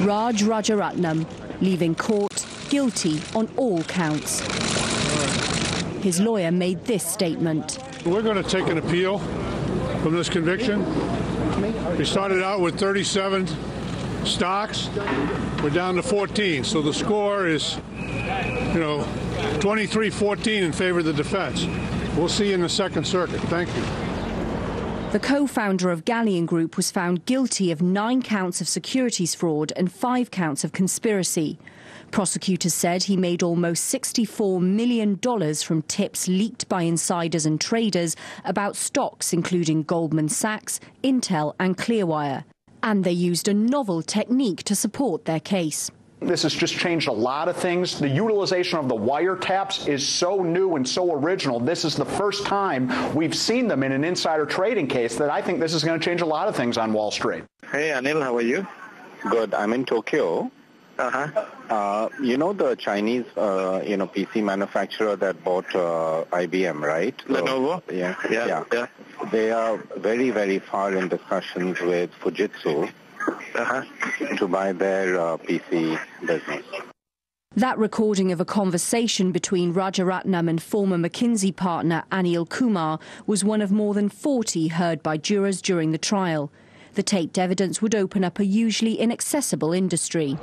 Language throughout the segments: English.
Raj Rajaratnam leaving court guilty on all counts. His lawyer made this statement. We're going to take an appeal from this conviction. We started out with 37 stocks. We're down to 14. So the score is, you know, 23-14 in favor of the defense. We'll see you in the Second Circuit. Thank you. The co-founder of Galleon Group was found guilty of nine counts of securities fraud and five counts of conspiracy. Prosecutors said he made almost $64 million from tips leaked by insiders and traders about stocks including Goldman Sachs, Intel and Clearwire. And they used a novel technique to support their case. This has just changed a lot of things. The utilization of the wiretaps is so new and so original. This is the first time we've seen them in an insider trading case that I think this is going to change a lot of things on Wall Street. Hey, Anil, how are you? Good. I'm in Tokyo. Uh-huh. Uh, you know the Chinese, uh, you know, PC manufacturer that bought uh, IBM, right? Lenovo? So, yeah, yeah, yeah, yeah. They are very, very far in discussions with Fujitsu uh-huh. to buy their uh, PC business. That recording of a conversation between Rajaratnam and former McKinsey partner Anil Kumar was one of more than 40 heard by jurors during the trial. The taped evidence would open up a usually inaccessible industry.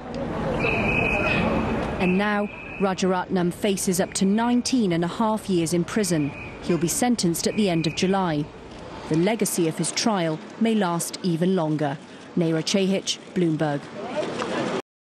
And now, Rajaratnam faces up to 19 and a half years in prison. He'll be sentenced at the end of July. The legacy of his trial may last even longer. Nejra Cehic, Bloomberg.